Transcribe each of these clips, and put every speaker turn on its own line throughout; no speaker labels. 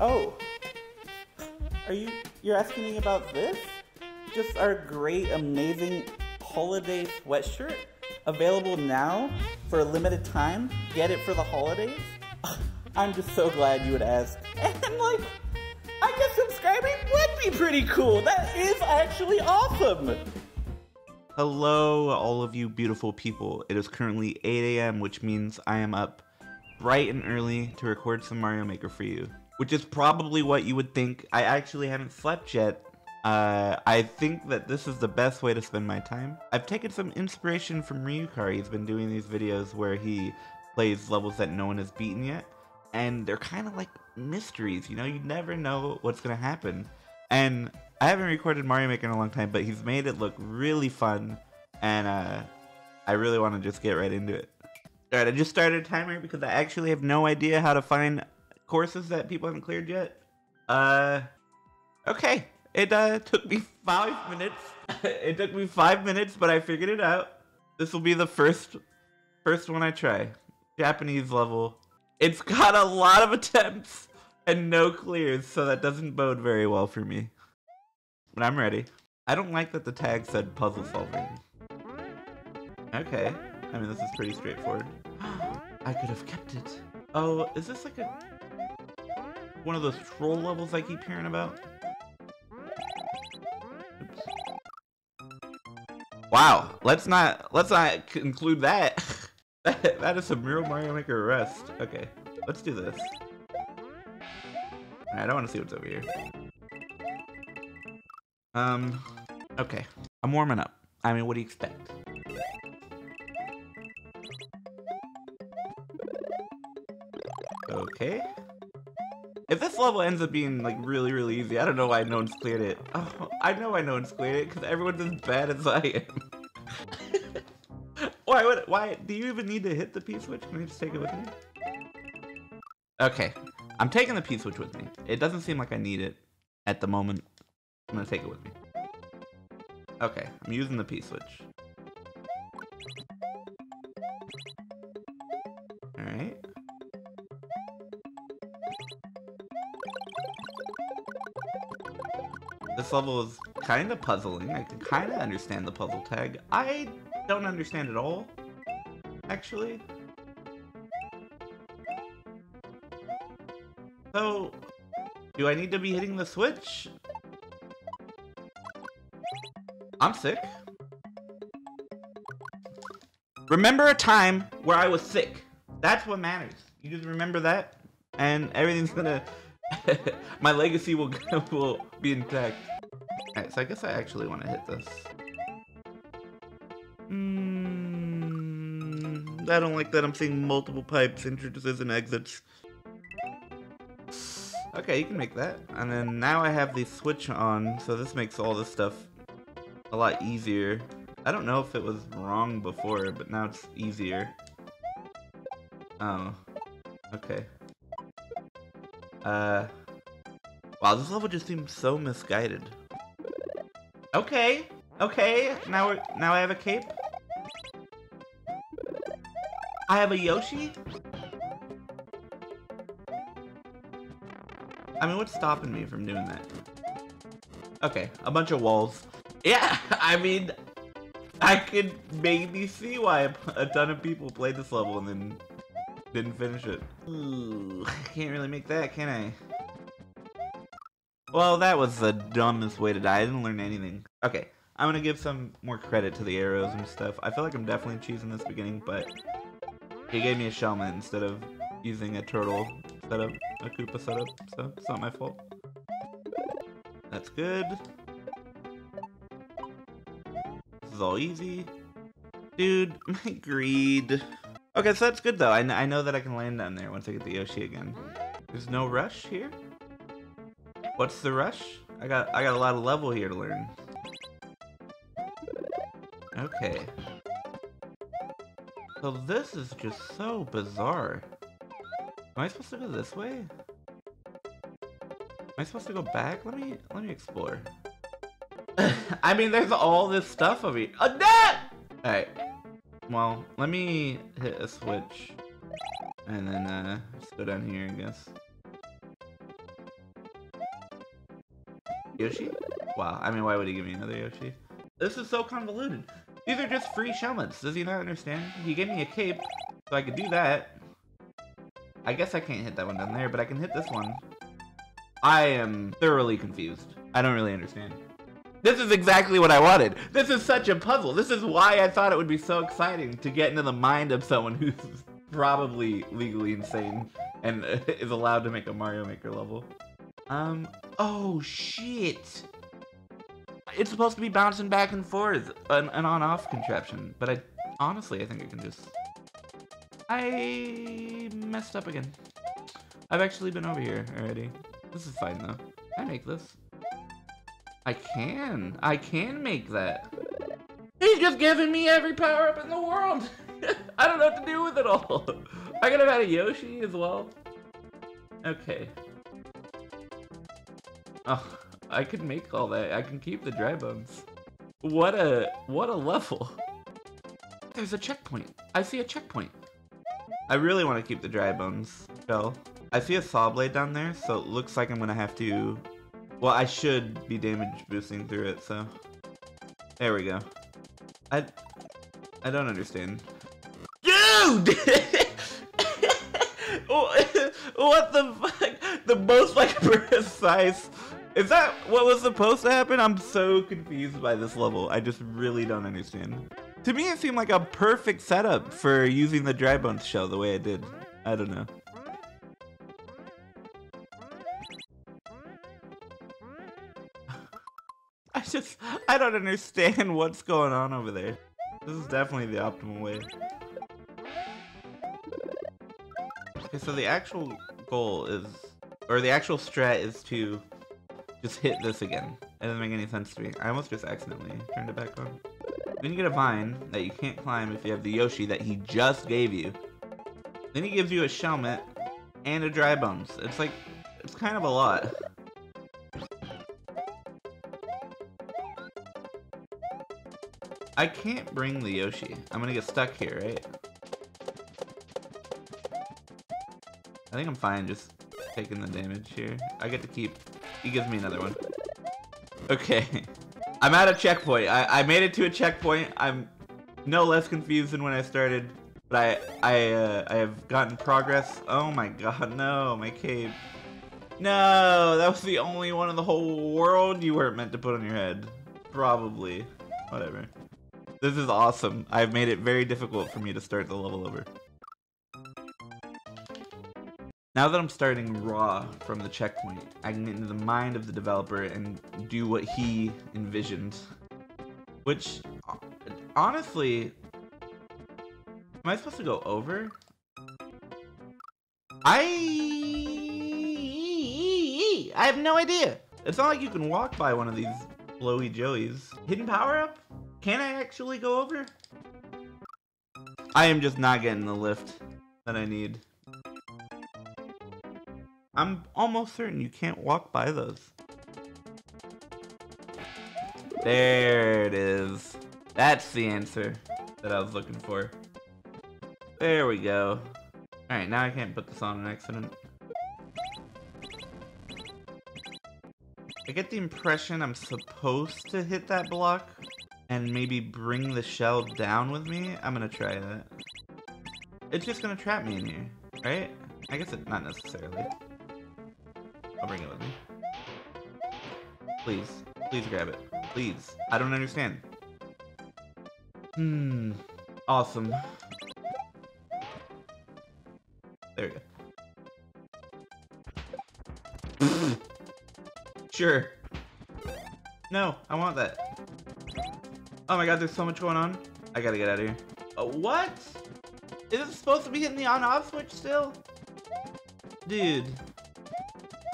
Oh. Are you you're asking me about this? Just our great amazing holiday sweatshirt available now for a limited time. Get it for the holidays? I'm just so glad you would ask. And like I guess subscribing would be pretty cool. That is actually awesome.
Hello, all of you beautiful people. It is currently 8 a.m., which means I am up bright and early to record some Mario Maker for you. Which is probably what you would think. I actually haven't slept yet. Uh, I think that this is the best way to spend my time. I've taken some inspiration from Ryukahr. He's been doing these videos where he plays levels that no one has beaten yet. And they're kind of like mysteries, you know? You never know what's going to happen. And I haven't recorded Mario Maker in a long time, but he's made it look really fun. And uh, I really want to just get right into it. Alright, I just started a timer because I actually have no idea how to find courses that people haven't cleared yet. Uh, okay. It uh, took me five minutes. it took me five minutes, but I figured it out. This will be the first, first one I try. Japanese level. It's got a lot of attempts and no clears, so that doesn't bode very well for me. But I'm ready. I don't like that the tag said puzzle solving. Okay. I mean, this is pretty straightforward. I could have kept it. Oh, is this like a... One of those troll levels I keep hearing about? Oops. Wow, let's not, let's not conclude that. that, that is some real Mario Maker rest. Okay, let's do this. I don't want to see what's over here. Um, okay. I'm warming up. I mean, what do you expect? Okay. If this level ends up being like really, really easy, I don't know why no one's cleared it. Oh, I know why no one's cleared it because everyone's as bad as I am. why? What? Why? Do you even need to hit the P switch? Can I just take it with me? Okay, I'm taking the P switch with me. It doesn't seem like I need it at the moment. I'm gonna take it with me. Okay, I'm using the P This level is kind of puzzling. I can kind of understand the puzzle tag. I don't understand it all, actually. So, do I need to be hitting the switch? I'm sick. Remember a time where I was sick. That's what matters. You just remember that, and everything's gonna... My legacy will, will be intact. Alright, so I guess I actually want to hit this. Mm, I don't like that I'm seeing multiple pipes, entrances, and exits. Okay, you can make that. And then now I have the switch on, so this makes all this stuff a lot easier. I don't know if it was wrong before, but now it's easier. Oh. Okay. Uh... Wow, this level just seems so misguided. Okay, okay, now we're, now I have a cape. I have a Yoshi? I mean, what's stopping me from doing that? Okay, a bunch of walls. Yeah, I mean, I could maybe see why a ton of people played this level and then didn't finish it. Ooh, I can't really make that, can I? Well, that was the dumbest way to die. I didn't learn anything. Okay, I'm gonna give some more credit to the arrows and stuff. I feel like I'm definitely cheesing this beginning, but he gave me a Shellmet instead of using a turtle setup, a Koopa setup, so it's not my fault. That's good. This is all easy. Dude, my greed. Okay, so that's good though. I, I know that I can land down there once I get the Yoshi again. There's no rush here? What's the rush? I got I got a lot of level here to learn. Okay. So this is just so bizarre. Am I supposed to go this way? Am I supposed to go back? Let me let me explore. I mean, there's all this stuff over here. A net! Alright. Well, let me hit a switch. And then, uh, just go down here, I guess. Yoshi? Wow, I mean, why would he give me another Yoshi? This is so convoluted. These are just free Shellmets. Does he not understand? He gave me a cape, so I could do that. I guess I can't hit that one down there, but I can hit this one. I am thoroughly confused. I don't really understand. This is exactly what I wanted. This is such a puzzle. This is why I thought it would be so exciting to get into the mind of someone who's probably legally insane and is allowed to make a Mario Maker level. Um, oh shit. It's supposed to be bouncing back and forth, an, an on-off contraption, but I honestly, I think I can just... I messed up again. I've actually been over here already. This is fine though. I make this. I can. I can make that. He's just giving me every power up in the world. I don't know what to do with it all. I could have had a Yoshi as well. Okay. Oh, I could make all that. I can keep the dry bones. What a what a level. There's a checkpoint. I see a checkpoint. I really want to keep the dry bones shell. I see a saw blade down there, so it looks like I'm gonna have to well, I should be damage boosting through it, so. There we go. I... I don't understand. Dude! what the fuck? The most, like, precise... Is that what was supposed to happen? I'm so confused by this level. I just really don't understand. To me, it seemed like a perfect setup for using the dry bones shell the way I did. I don't know. I just, I don't understand what's going on over there. This is definitely the optimal way. Okay, so the actual goal is, or the actual strat is to just hit this again. It doesn't make any sense to me. I almost just accidentally turned it back on. Then you get a vine that you can't climb if you have the Yoshi that he just gave you. Then he gives you a Shellmet and a Dry Bones. It's like, it's kind of a lot. I can't bring the Yoshi. I'm gonna get stuck here, right? I think I'm fine just taking the damage here. I get to keep... He gives me another one. Okay. I'm at a checkpoint. I, I made it to a checkpoint. I'm no less confused than when I started. But I I uh, I have gotten progress. Oh my god, no, my cape. No, that was the only one in the whole world you weren't meant to put on your head. Probably. Whatever. This is awesome. I've made it very difficult for me to start the level over. Now that I'm starting raw from the checkpoint, I can get into the mind of the developer and do what he envisioned. Which, honestly, am I supposed to go over? I I have no idea. It's not like you can walk by one of these blowy joeys. Hidden power up? Can I actually go over? I am just not getting the lift that I need. I'm almost certain you can't walk by those. There it is. That's the answer that I was looking for. There we go. Alright, now I can't put this on an accident. I get the impression I'm supposed to hit that block and maybe bring the shell down with me, I'm gonna try that. It's just gonna trap me in here, right? I guess it, not necessarily. I'll bring it with me. Please, please grab it. Please. I don't understand. Hmm. Awesome. There we go. sure. No, I want that. Oh my god, there's so much going on. I gotta get out of here. Uh, what? Is it supposed to be hitting the on-off switch still? Dude.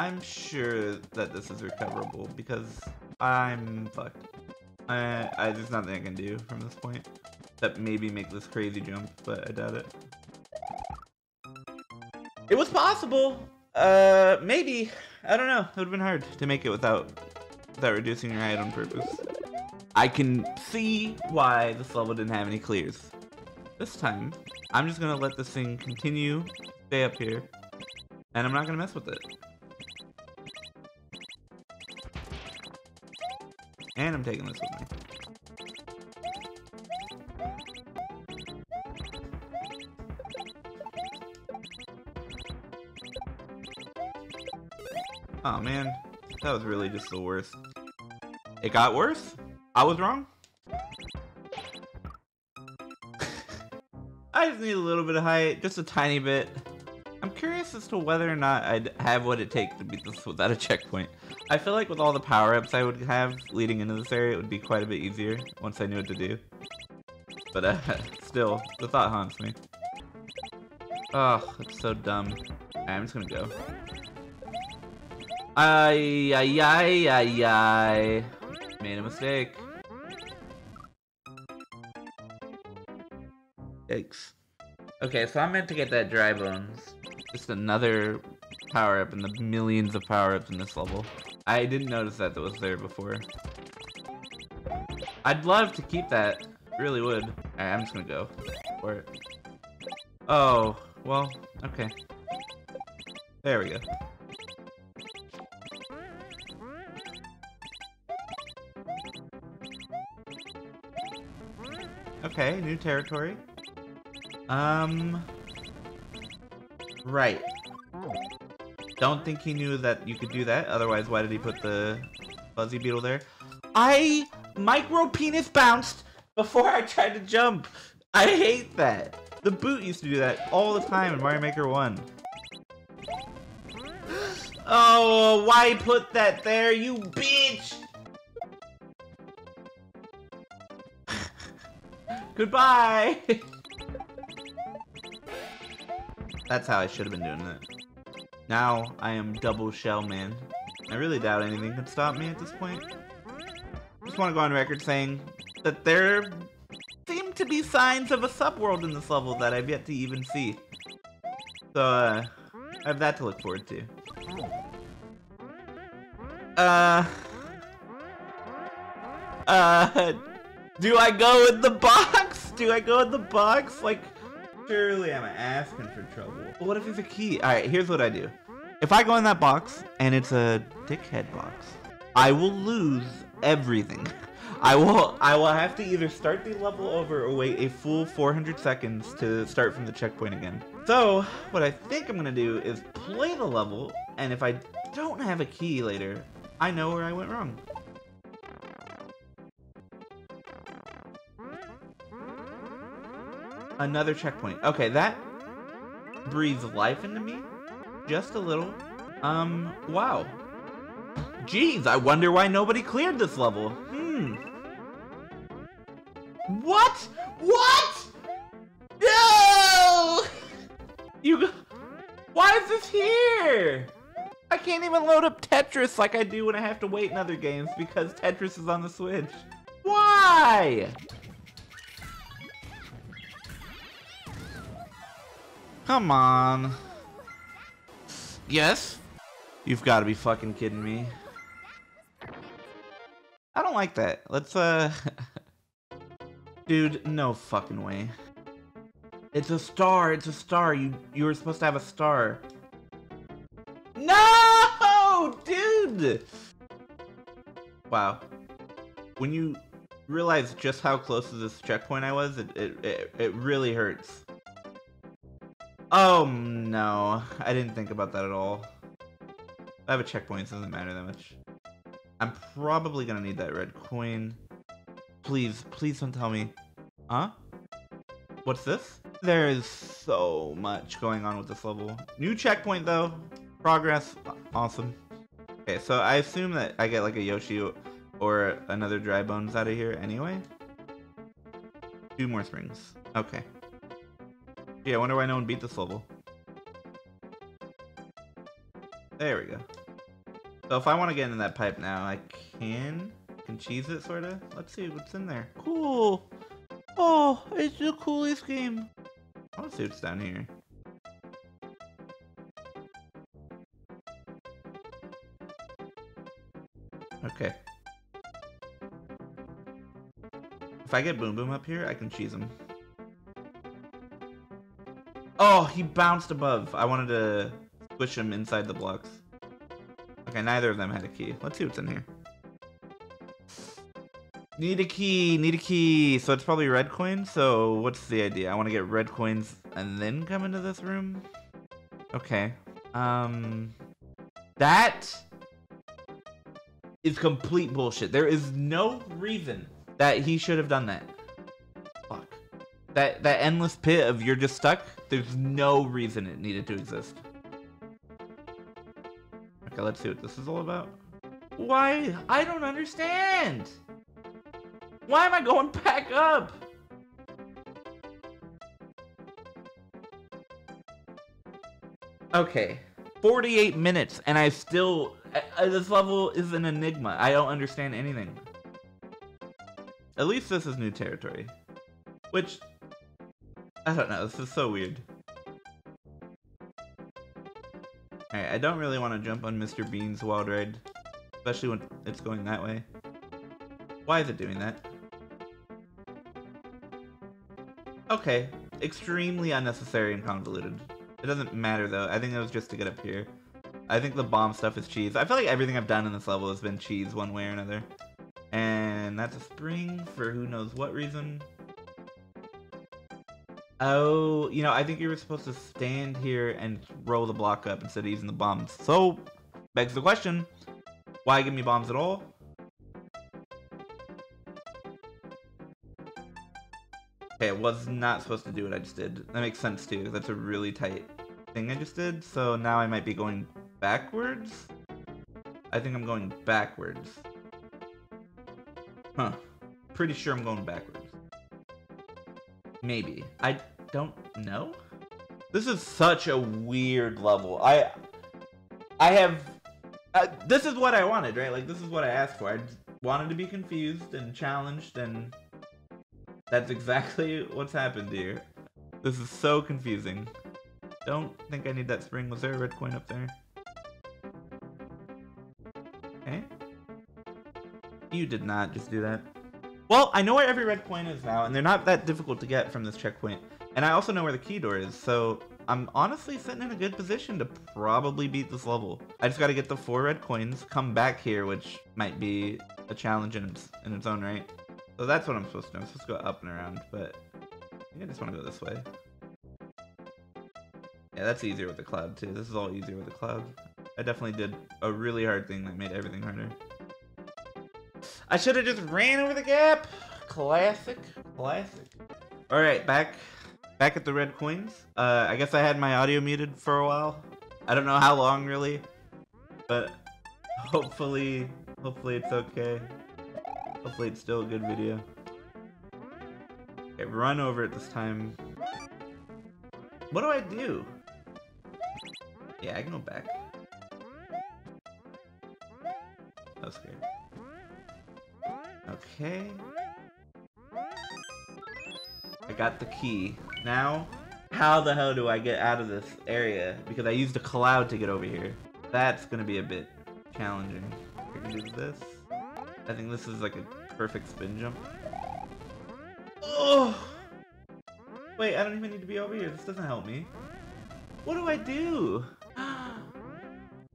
I'm sure that this is recoverable because I'm fucked. I, I there's nothing I can do from this point. That maybe make this crazy jump, but I doubt it. It was possible. Uh, maybe. I don't know. It would have been hard to make it without without reducing your height on purpose. I can see why this level didn't have any clears. This time, I'm just gonna let this thing continue, stay up here, and I'm not gonna mess with it. And I'm taking this with me. Oh man, that was really just the worst. It got worse? I was wrong? I just need a little bit of height, just a tiny bit. Curious as to whether or not I'd have what it takes to beat this without a checkpoint. I feel like with all the power-ups I would have leading into this area, it would be quite a bit easier once I knew what to do. But uh, still, the thought haunts me. Oh, it's so dumb. I'm just gonna go. Ay, ay, ay, ay, ay. Made a mistake. Yikes. Okay, so I'm meant to get that dry bones. Just another power up in the millions of power ups in this level. I didn't notice that that was there before. I'd love to keep that. Really would. I'm just gonna go for it. Oh, well, okay. There we go. Okay, new territory. Um. Right. Oh. Don't think he knew that you could do that. Otherwise, why did he put the buzzy beetle there? I micro penis bounced before I tried to jump. I hate that. The boot used to do that all the time in Mario Maker 1. Oh, why put that there, you bitch? Goodbye! That's how I should have been doing it. Now, I am double shell man. I really doubt anything could stop me at this point. Just want to go on record saying that there seem to be signs of a subworld in this level that I've yet to even see. So, uh, I have that to look forward to. Uh... Uh... Do I go in the box? Do I go in the box? Like, surely I'm asking for trouble. What if it's a key? Alright, here's what I do. If I go in that box, and it's a dickhead box, I will lose everything. I will I will have to either start the level over or wait a full 400 seconds to start from the checkpoint again. So, what I think I'm gonna do is play the level, and if I don't have a key later, I know where I went wrong. Another checkpoint. Okay, that breathes life into me. Just a little. Um, wow. Jeez, I wonder why nobody cleared this level. Hmm. What? What? No! You... Why is this here? I can't even load up Tetris like I do when I have to wait in other games because Tetris is on the Switch. Why? Come on. Yes? You've got to be fucking kidding me. I don't like that. Let's, uh... Dude, no fucking way. It's a star, it's a star. You you were supposed to have a star. No! Dude! Wow. When you realize just how close to this checkpoint I was, it, it, it, it really hurts. Oh no, I didn't think about that at all. I have a checkpoint, so it doesn't matter that much. I'm probably gonna need that red coin. Please, please don't tell me. Huh? What's this? There is so much going on with this level. New checkpoint though. Progress. Awesome. Okay, so I assume that I get like a Yoshi or another dry bones out of here anyway. Two more springs. Okay. Yeah, I wonder why no one beat this level. There we go. So if I want to get in that pipe now, I can. Can cheese it, sorta. Let's see what's in there. Cool. Oh, it's the coolest game. I want to see what's down here. Okay. If I get Boom Boom up here, I can cheese him. Oh, he bounced above. I wanted to squish him inside the blocks. Okay, neither of them had a key. Let's see what's in here. Need a key, need a key. So it's probably red coins. So what's the idea? I want to get red coins and then come into this room? Okay. Um, that is complete bullshit. There is no reason that he should have done that. That that endless pit of you're just stuck. There's no reason it needed to exist. Okay, let's see what this is all about. Why? I don't understand. Why am I going back up? Okay. 48 minutes and I still uh, this level is an enigma. I don't understand anything. At least this is new territory. Which I don't know, this is so weird. I don't really want to jump on Mr. Bean's wild ride. Especially when it's going that way. Why is it doing that? Okay, extremely unnecessary and convoluted. It doesn't matter though. I think it was just to get up here. I think the bomb stuff is cheese. I feel like everything I've done in this level has been cheese one way or another. And that's a spring for who knows what reason. Oh, you know, I think you were supposed to stand here and roll the block up instead of using the bombs. So, begs the question, why give me bombs at all? Okay, I was not supposed to do what I just did. That makes sense too. That's a really tight thing I just did. So now I might be going backwards? I think I'm going backwards. Huh. Pretty sure I'm going backwards. Maybe. I don't know? This is such a weird level. I I have uh, this is what I wanted, right? Like this is what I asked for. I wanted to be confused and challenged and that's exactly what's happened here. This is so confusing. Don't think I need that spring. Was there a red coin up there? Okay. You did not just do that. Well, I know where every red coin is now, and they're not that difficult to get from this checkpoint. And I also know where the key door is, so I'm honestly sitting in a good position to probably beat this level. I just gotta get the four red coins, come back here, which might be a challenge in its, in its own right. So that's what I'm supposed to do. I'm supposed to go up and around, but I just want to go this way. Yeah, that's easier with the cloud too. This is all easier with the cloud. I definitely did a really hard thing that made everything harder. I should have just ran over the gap. Classic, classic. All right, back, back at the red coins. Uh, I guess I had my audio muted for a while. I don't know how long really, but hopefully, hopefully it's okay. Hopefully it's still a good video. Okay, run over it this time. What do I do? Yeah, I can go back. Okay. I got the key. Now, how the hell do I get out of this area? Because I used a cloud to get over here. That's gonna be a bit challenging. I can do this. I think this is like a perfect spin jump. Oh! Wait, I don't even need to be over here. This doesn't help me. What do I do?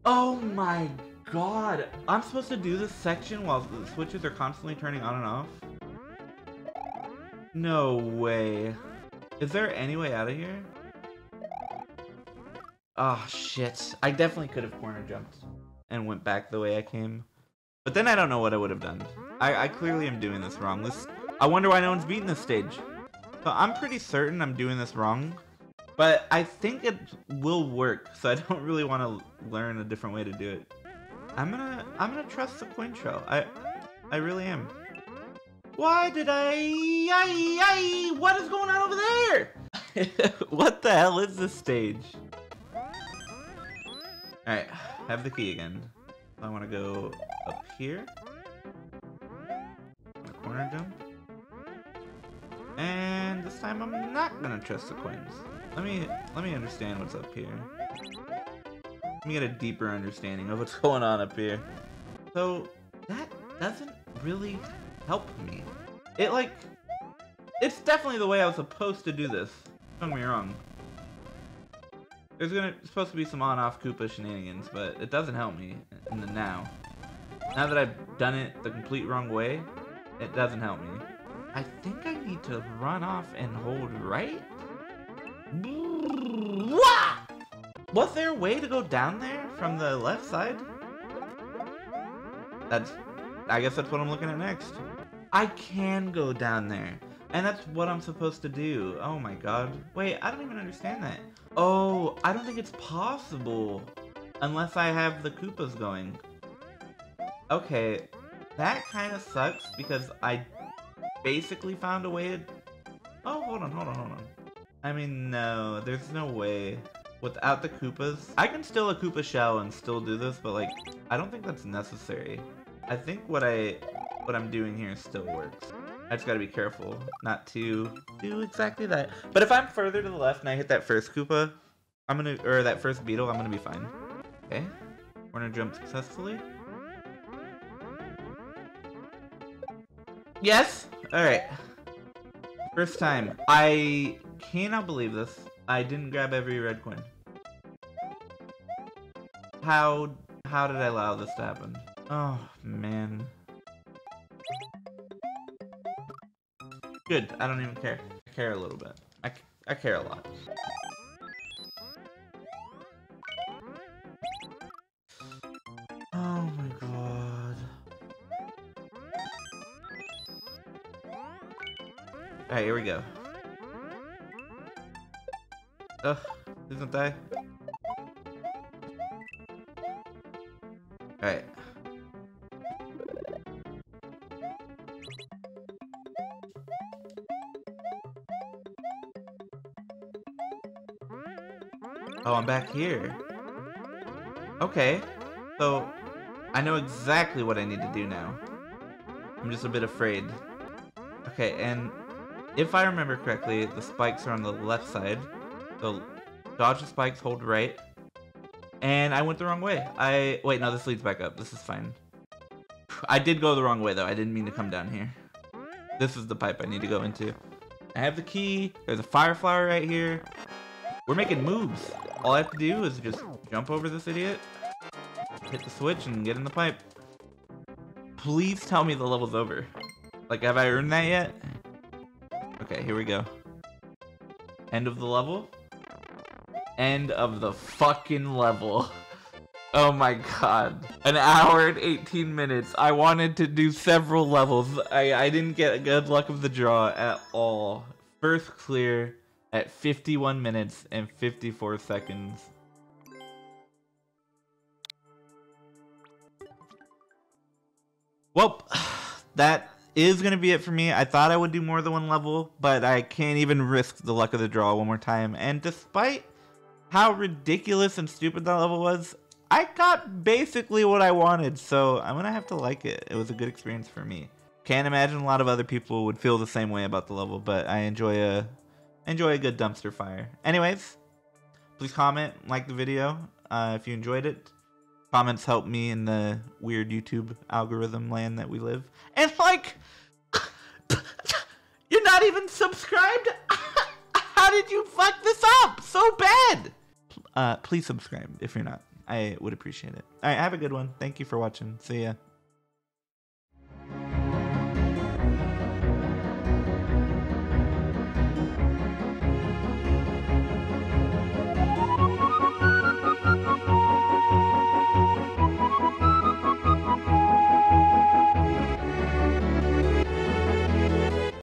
Oh my god. I'm supposed to do this section while the switches are constantly turning on and off? No way. Is there any way out of here? Oh shit. I definitely could have corner jumped and went back the way I came. But then I don't know what I would have done. I, I clearly am doing this wrong. This I wonder why no one's beaten this stage. So I'm pretty certain I'm doing this wrong. But I think it will work, so I don't really want to learn a different way to do it. I'm gonna I'm gonna trust the coin trail. I I really am. Why did I, I, I what is going on over there? what the hell is this stage? Alright, have the key again. I want to go up here. Corner jump. And this time I'm not gonna trust the coins. Let me let me understand what's up here. Let me get a deeper understanding of what's going on up here. So that doesn't really help me. It like it's definitely the way I was supposed to do this. Don't get me wrong. There's gonna supposed to be some on-off Koopa shenanigans, but it doesn't help me in the now. Now that I've done it the complete wrong way, It doesn't help me. I think I need to run off and hold right? Was there a way to go down there from the left side? That's... I guess that's what I'm looking at next. I can go down there. And that's what I'm supposed to do. Oh my god. Wait, I don't even understand that. Oh, I don't think it's possible. Unless I have the Koopas going. Okay, that kind of sucks because I basically found a way to... Oh, hold on, hold on, hold on. I mean, no, there's no way. Without the Koopas, I can still a Koopa shell and still do this, but like, I don't think that's necessary. I think what I, what I'm doing here still works. I just gotta be careful not to do exactly that. But if I'm further to the left and I hit that first Koopa, I'm gonna, or that first beetle, I'm gonna be fine. Okay, corner jump successfully. Yes? Alright. First time. I cannot believe this. I didn't grab every red coin. How, how did I allow this to happen? Oh, man. Good, I don't even care. I care a little bit. I, I care a lot. Oh my god. Alright, here we go. Ugh, don't die. Alright. Oh, I'm back here. Okay. So, I know exactly what I need to do now. I'm just a bit afraid. Okay, and if I remember correctly, the spikes are on the left side. So, dodge the spikes, hold right. And I went the wrong way. I Wait, no, this leads back up. This is fine. I did go the wrong way, though. I didn't mean to come down here. This is the pipe I need to go into. I have the key. There's a fire flower right here. We're making moves. All I have to do is just jump over this idiot, hit the switch, and get in the pipe. Please tell me the level's over. Like, have I earned that yet? Okay, here we go. End of the level. End of the fucking level. Oh my god. An hour and 18 minutes. I wanted to do several levels. I, I didn't get a good luck of the draw at all. First clear at 51 minutes and 54 seconds. Well, that is going to be it for me. I thought I would do more than one level, but I can't even risk the luck of the draw one more time. And despite how ridiculous and stupid that level was, I got basically what I wanted, so I'm to have to like it. It was a good experience for me. Can't imagine a lot of other people would feel the same way about the level, but I enjoy a enjoy a good dumpster fire. Anyways, please comment, like the video uh, if you enjoyed it. Comments help me in the weird YouTube algorithm land that we live. And like, you're not even subscribed? How did you fuck this up so bad? Uh, please subscribe if you're not. I would appreciate it. All right, have a good one. Thank you for watching. See ya.